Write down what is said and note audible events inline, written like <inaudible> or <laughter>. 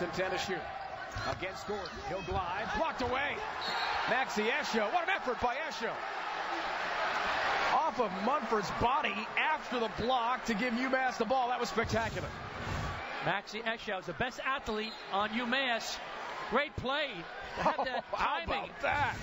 less than 10 to shoot. Against Gordon. He'll glide. Blocked away. Maxie Esho. What an effort by Esho. Off of Munford's body after the block to give UMass the ball. That was spectacular. Maxie Esho is the best athlete on UMass. Great play. That <laughs> How timing. about that?